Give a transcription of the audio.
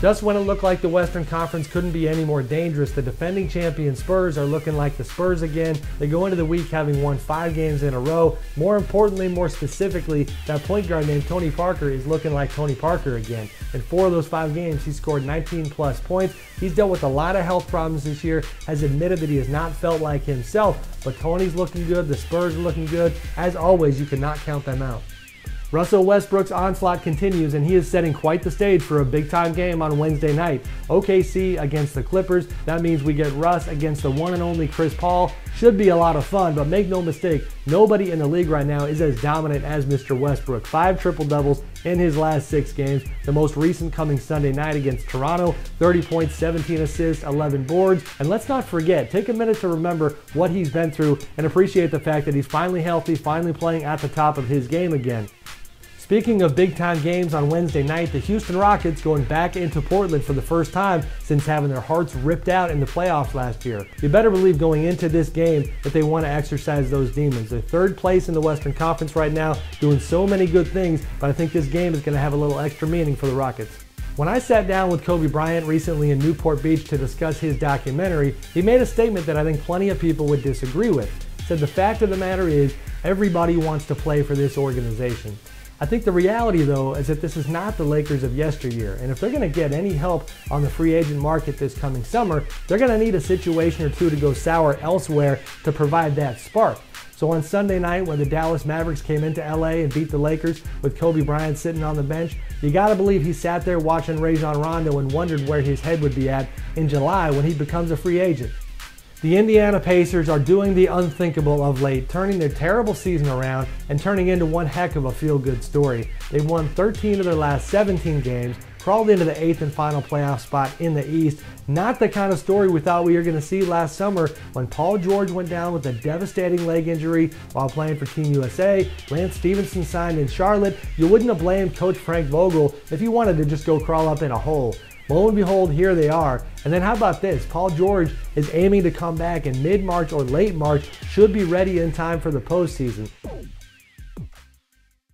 Just when it looked like the Western Conference couldn't be any more dangerous, the defending champion Spurs are looking like the Spurs again. They go into the week having won five games in a row. More importantly, more specifically, that point guard named Tony Parker is looking like Tony Parker again. In four of those five games, he scored 19 plus points. He's dealt with a lot of health problems this year, has admitted that he has not felt like himself, but Tony's looking good, the Spurs are looking good. As always, you cannot count them out. Russell Westbrook's onslaught continues, and he is setting quite the stage for a big time game on Wednesday night. OKC against the Clippers. That means we get Russ against the one and only Chris Paul. Should be a lot of fun, but make no mistake, nobody in the league right now is as dominant as Mr. Westbrook. Five triple doubles in his last six games. The most recent coming Sunday night against Toronto 30 points, 17 assists, 11 boards. And let's not forget, take a minute to remember what he's been through and appreciate the fact that he's finally healthy, finally playing at the top of his game again. Speaking of big time games on Wednesday night, the Houston Rockets going back into Portland for the first time since having their hearts ripped out in the playoffs last year. You better believe going into this game that they want to exercise those demons. They're third place in the Western Conference right now, doing so many good things, but I think this game is going to have a little extra meaning for the Rockets. When I sat down with Kobe Bryant recently in Newport Beach to discuss his documentary, he made a statement that I think plenty of people would disagree with. He said the fact of the matter is everybody wants to play for this organization. I think the reality, though, is that this is not the Lakers of yesteryear. And if they're going to get any help on the free agent market this coming summer, they're going to need a situation or two to go sour elsewhere to provide that spark. So on Sunday night, when the Dallas Mavericks came into LA and beat the Lakers with Kobe Bryant sitting on the bench, you got to believe he sat there watching Rajon Rondo and wondered where his head would be at in July when he becomes a free agent. The Indiana Pacers are doing the unthinkable of late, turning their terrible season around and turning into one heck of a feel good story. They've won 13 of their last 17 games, crawled into the eighth and final playoff spot in the East. Not the kind of story we thought we were going to see last summer when Paul George went down with a devastating leg injury while playing for Team USA. Lance Stephenson signed in Charlotte. You wouldn't have blamed Coach Frank Vogel if he wanted to just go crawl up in a hole. Lo and behold, here they are. And then how about this? Paul George is aiming to come back in mid-March or late March, should be ready in time for the postseason.